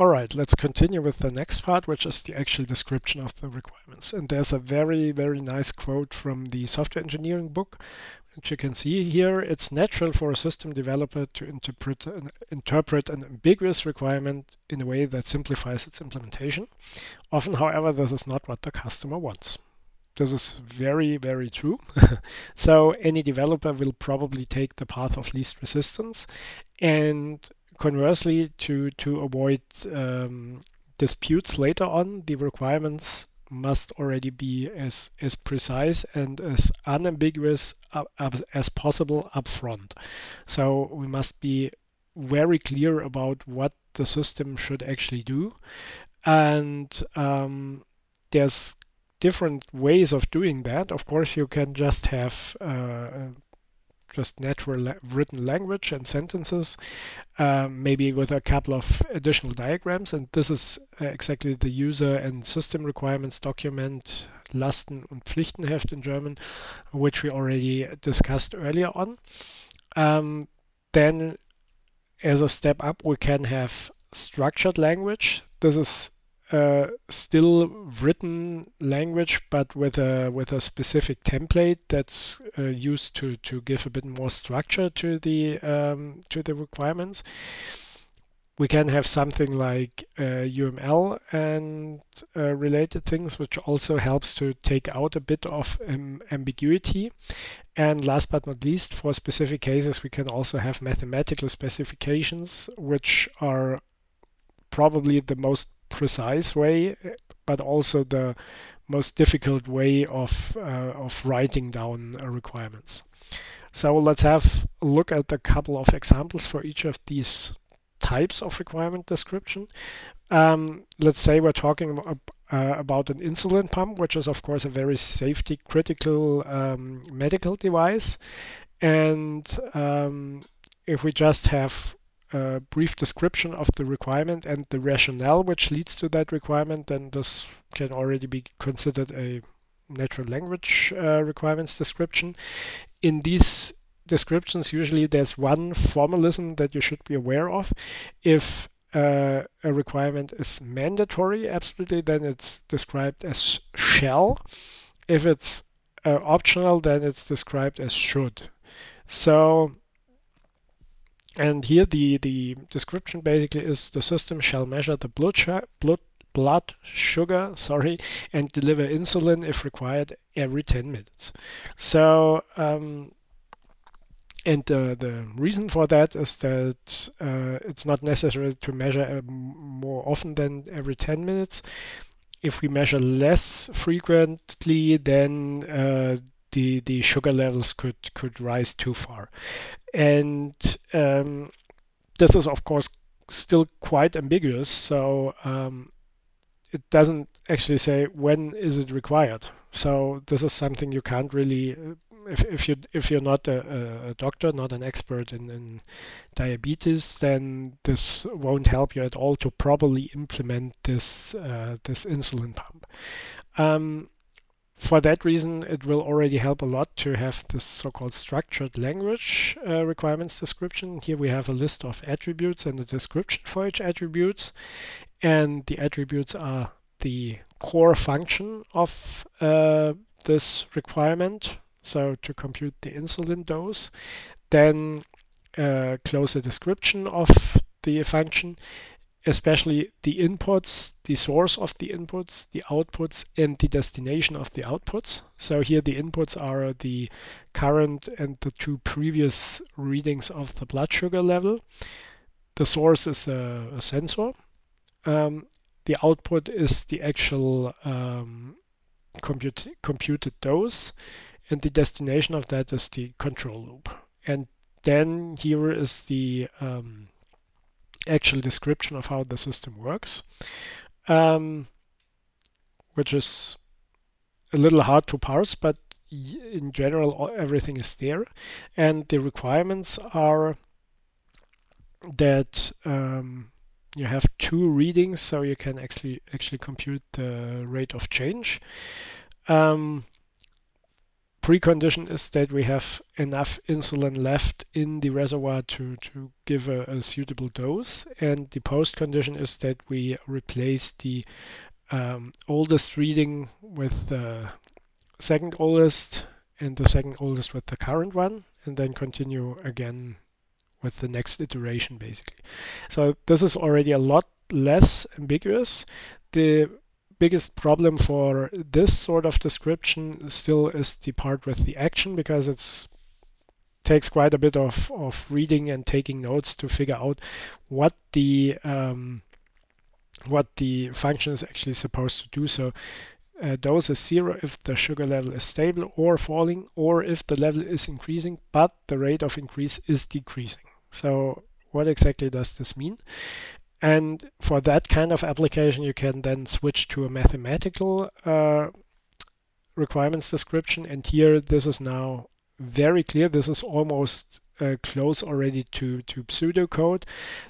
All right, let's continue with the next part, which is the actual description of the requirements. And there's a very, very nice quote from the software engineering book, which you can see here. It's natural for a system developer to interpret an, interpret an ambiguous requirement in a way that simplifies its implementation. Often, however, this is not what the customer wants. This is very, very true. so any developer will probably take the path of least resistance and conversely, to, to avoid um, disputes later on, the requirements must already be as, as precise and as unambiguous as possible upfront. So we must be very clear about what the system should actually do. And um, there's different ways of doing that. Of course, you can just have uh, just natural la written language and sentences, um, maybe with a couple of additional diagrams. And this is uh, exactly the user and system requirements document, Lasten- und Pflichtenheft in German, which we already discussed earlier on. Um, then as a step up, we can have structured language. This is uh, still written language, but with a with a specific template that's uh, used to to give a bit more structure to the um, to the requirements. We can have something like uh, UML and uh, related things, which also helps to take out a bit of um, ambiguity. And last but not least, for specific cases, we can also have mathematical specifications, which are probably the most precise way, but also the most difficult way of, uh, of writing down uh, requirements. So let's have a look at a couple of examples for each of these types of requirement description. Um, let's say we're talking about, uh, about an insulin pump, which is of course a very safety critical um, medical device. And um, if we just have a brief description of the requirement and the rationale which leads to that requirement, then this can already be considered a natural language uh, requirements description. In these descriptions, usually there's one formalism that you should be aware of. If uh, a requirement is mandatory, absolutely, then it's described as shall. If it's uh, optional, then it's described as should. So and here the, the description basically is the system shall measure the blood, blood, blood sugar sorry, and deliver insulin if required every 10 minutes. So um, and the, the reason for that is that uh, it's not necessary to measure uh, more often than every 10 minutes. If we measure less frequently, then uh, the the sugar levels could could rise too far, and um, this is of course still quite ambiguous. So um, it doesn't actually say when is it required. So this is something you can't really if, if you if you're not a, a doctor, not an expert in, in diabetes, then this won't help you at all to properly implement this uh, this insulin pump. Um, for that reason, it will already help a lot to have this so-called structured language uh, requirements description. Here we have a list of attributes and a description for each attributes. And the attributes are the core function of uh, this requirement. So to compute the insulin dose, then uh, close a description of the function especially the inputs, the source of the inputs, the outputs, and the destination of the outputs. So here the inputs are the current and the two previous readings of the blood sugar level. The source is a, a sensor. Um, the output is the actual um, compute, computed dose, and the destination of that is the control loop. And then here is the um, actual description of how the system works, um, which is a little hard to parse, but in general everything is there. And the requirements are that um, you have two readings, so you can actually actually compute the rate of change. Um, precondition is that we have enough insulin left in the reservoir to, to give a, a suitable dose. And the post condition is that we replace the um, oldest reading with the second oldest and the second oldest with the current one and then continue again with the next iteration basically. So this is already a lot less ambiguous. The biggest problem for this sort of description still is the part with the action because it takes quite a bit of, of reading and taking notes to figure out what the um, what the function is actually supposed to do. So uh, dose is zero if the sugar level is stable or falling or if the level is increasing but the rate of increase is decreasing. So what exactly does this mean? And for that kind of application, you can then switch to a mathematical uh, requirements description. And here, this is now very clear. This is almost uh, close already to, to pseudocode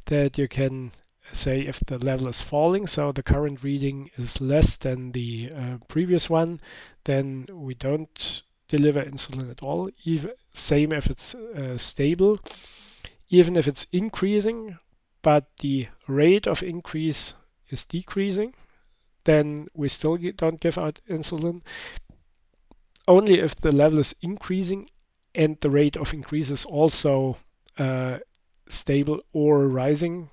that you can say if the level is falling, so the current reading is less than the uh, previous one, then we don't deliver insulin at all. Even same if it's uh, stable. Even if it's increasing, but the rate of increase is decreasing, then we still don't give out insulin. Only if the level is increasing and the rate of increase is also uh, stable or rising,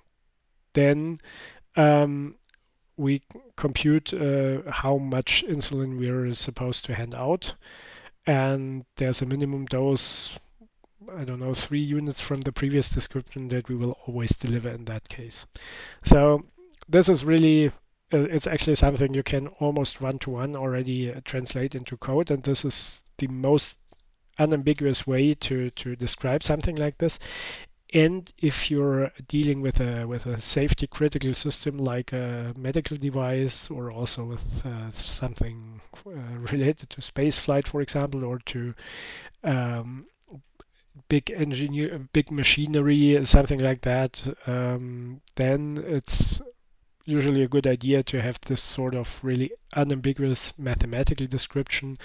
then um, we compute uh, how much insulin we're supposed to hand out. And there's a minimum dose I don't know, three units from the previous description that we will always deliver in that case. So this is really, uh, it's actually something you can almost one-to-one -one already uh, translate into code. And this is the most unambiguous way to, to describe something like this. And if you're dealing with a with a safety critical system like a medical device, or also with uh, something uh, related to space flight, for example, or to um, big engineer, big machinery, something like that, um, then it's usually a good idea to have this sort of really unambiguous mathematical description,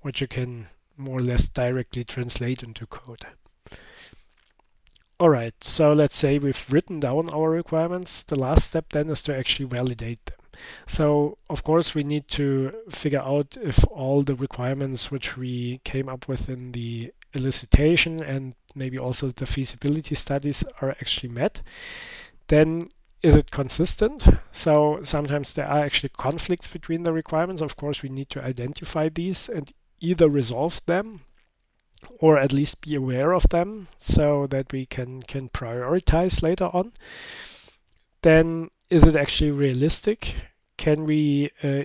which you can more or less directly translate into code. All right, so let's say we've written down our requirements. The last step then is to actually validate them. So of course we need to figure out if all the requirements which we came up with in the elicitation and maybe also the feasibility studies are actually met. Then is it consistent? So sometimes there are actually conflicts between the requirements. Of course, we need to identify these and either resolve them or at least be aware of them so that we can, can prioritize later on. Then is it actually realistic? Can we, uh,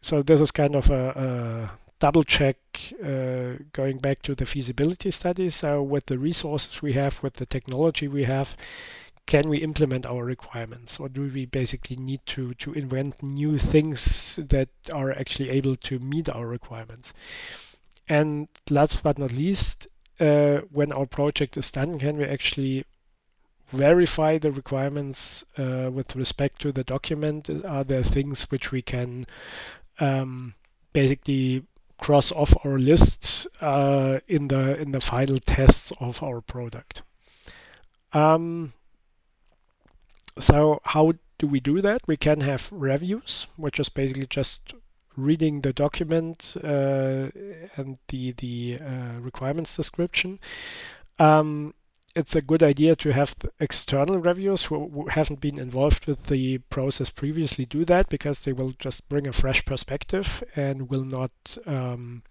so this is kind of a, a double check uh, going back to the feasibility study. So with the resources we have, with the technology we have, can we implement our requirements or do we basically need to, to invent new things that are actually able to meet our requirements? And last but not least, uh, when our project is done, can we actually verify the requirements uh, with respect to the document? Are there things which we can um, basically cross off our list uh, in the in the final tests of our product. Um, so how do we do that? We can have reviews, which is basically just reading the document uh, and the the uh, requirements description. Um, it's a good idea to have external reviewers who haven't been involved with the process previously do that because they will just bring a fresh perspective and will not um,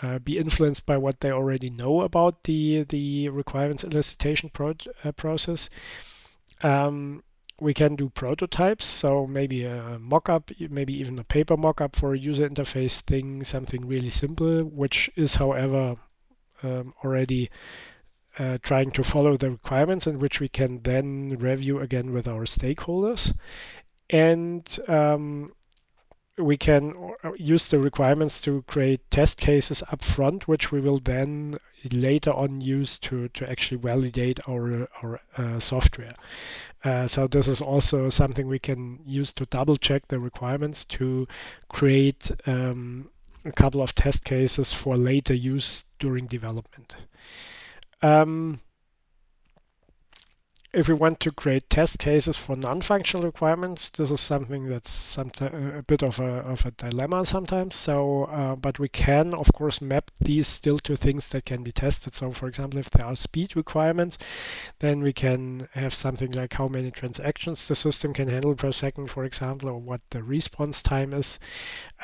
uh, be influenced by what they already know about the the requirements elicitation pro uh, process. Um, we can do prototypes, so maybe a mock-up, maybe even a paper mock-up for a user interface thing, something really simple, which is, however, um, already uh, trying to follow the requirements and which we can then review again with our stakeholders. And um, we can uh, use the requirements to create test cases up front, which we will then later on use to, to actually validate our, our uh, software. Uh, so this is also something we can use to double check the requirements to create um, a couple of test cases for later use during development. Um, if we want to create test cases for non-functional requirements, this is something that's sometimes a bit of a, of a dilemma sometimes. So, uh, but we can, of course, map these still to things that can be tested. So, for example, if there are speed requirements, then we can have something like how many transactions the system can handle per second, for example, or what the response time is.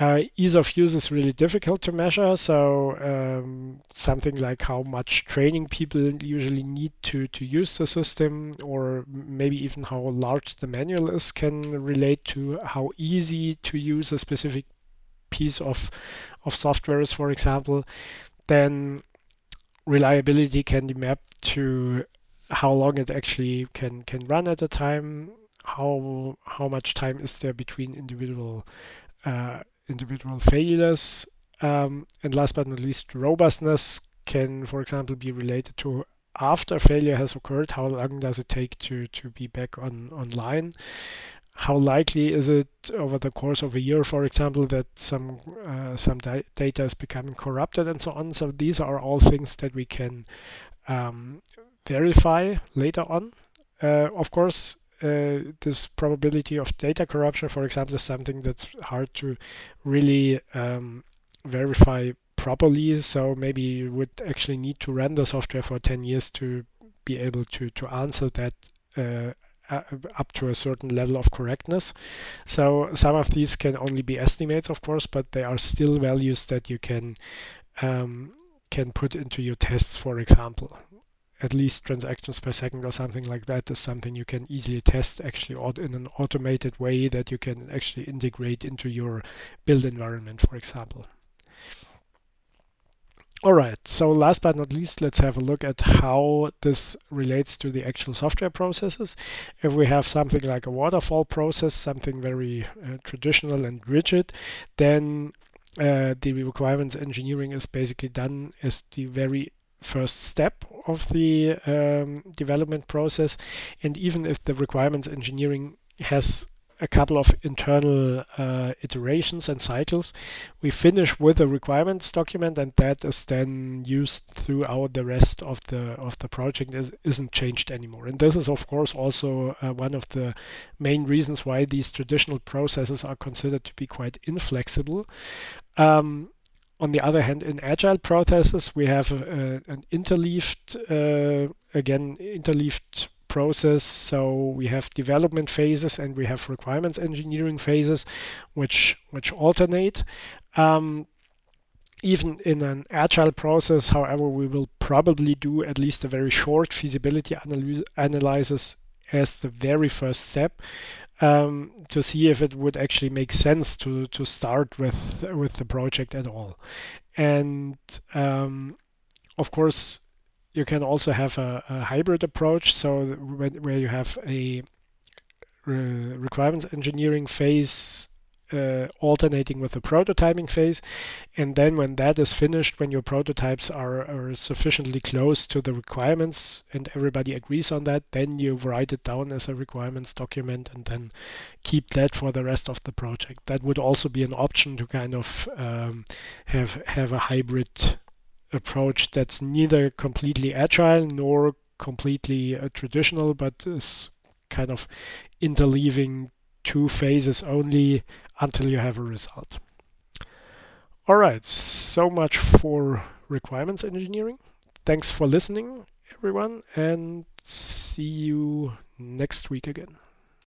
Uh, ease of use is really difficult to measure. So, um, something like how much training people usually need to, to use the system or maybe even how large the manual is can relate to how easy to use a specific piece of, of software is, for example, then reliability can be mapped to how long it actually can, can run at a time, how how much time is there between individual uh, individual failures, um, and last but not least, robustness can, for example, be related to after failure has occurred, how long does it take to, to be back on online? How likely is it over the course of a year, for example, that some uh, some data is becoming corrupted and so on? So these are all things that we can um, verify later on. Uh, of course, uh, this probability of data corruption, for example, is something that's hard to really um, verify properly. So maybe you would actually need to run the software for 10 years to be able to, to answer that uh, uh, up to a certain level of correctness. So some of these can only be estimates, of course, but they are still values that you can um, can put into your tests, for example. At least transactions per second or something like that is something you can easily test actually in an automated way that you can actually integrate into your build environment, for example. All right, so last but not least, let's have a look at how this relates to the actual software processes. If we have something like a waterfall process, something very uh, traditional and rigid, then uh, the requirements engineering is basically done as the very first step of the um, development process. And even if the requirements engineering has a couple of internal uh, iterations and cycles. We finish with a requirements document, and that is then used throughout the rest of the of the project. is isn't changed anymore. And this is, of course, also uh, one of the main reasons why these traditional processes are considered to be quite inflexible. Um, on the other hand, in agile processes, we have a, a, an interleaved, uh, again, interleaved process. So we have development phases and we have requirements engineering phases, which which alternate. Um, even in an agile process, however, we will probably do at least a very short feasibility analysis as the very first step um, to see if it would actually make sense to to start with with the project at all. And um, of course, you can also have a, a hybrid approach, so where you have a re requirements engineering phase uh, alternating with the prototyping phase. And then when that is finished, when your prototypes are, are, sufficiently close to the requirements and everybody agrees on that, then you write it down as a requirements document and then keep that for the rest of the project. That would also be an option to kind of um, have have a hybrid approach that's neither completely agile nor completely uh, traditional, but is kind of interleaving two phases only until you have a result. All right, so much for requirements engineering. Thanks for listening, everyone, and see you next week again.